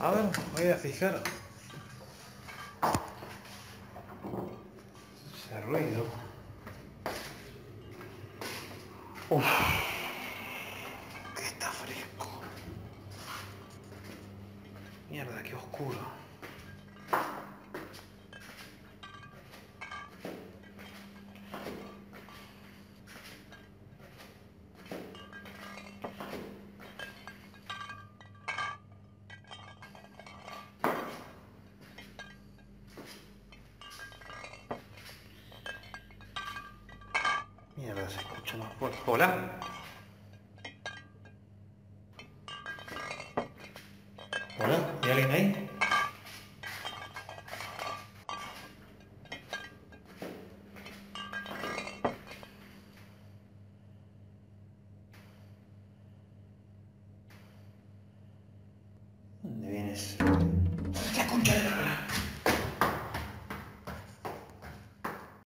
A ver, voy a fijar. Ese ruido. Uf, que está fresco. Mierda, qué oscuro. Mierda, se escucha más fuerte. Hola. Hola, ¿hay alguien ahí? ¿Dónde vienes?